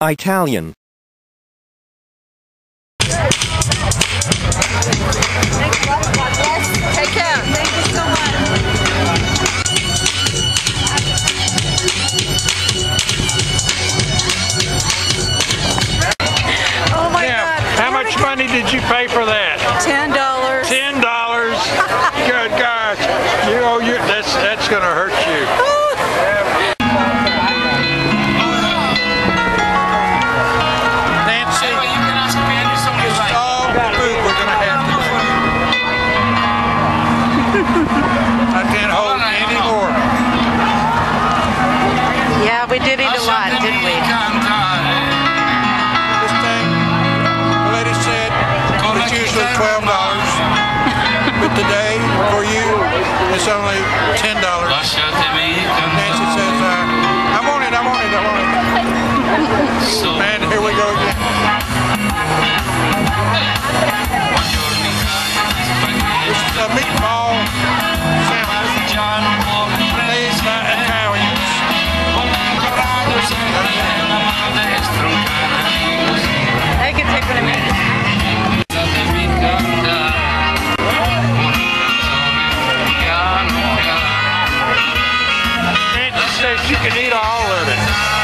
Italian money did you pay for that? Ten dollars. Ten dollars. Good gosh. You, oh, you, that's that's gonna hurt I can't hold any more. Yeah, we did eat a lot, didn't we? This thing, the lady said, it's usually twelve dollars, but today you can eat all of it.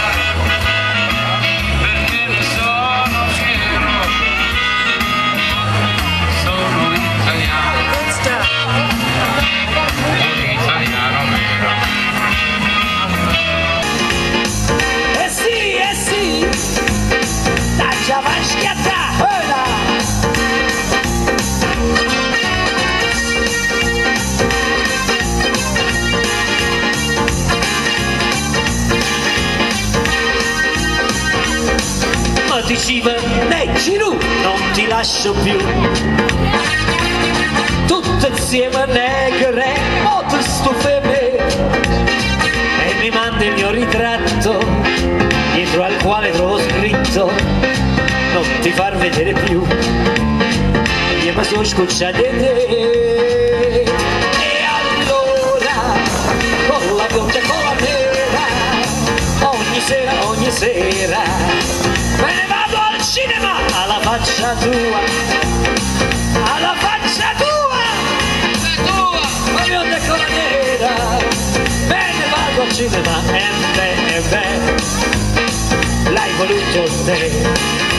Ma diceva, leggi tu, non ti lascio più. Tutte insieme negre, molto stufe e mi manda il mio ritratto dietro al quale trovo scritto non ti far vedere più. Io mi sono scocciato di te. E allora con la bionda con la nera ogni sera ogni sera cinema! Alla faccia tua! Alla faccia tua! La bionda e con la nera Bene vado al cinema. E beh, e beh, l'hai voluto te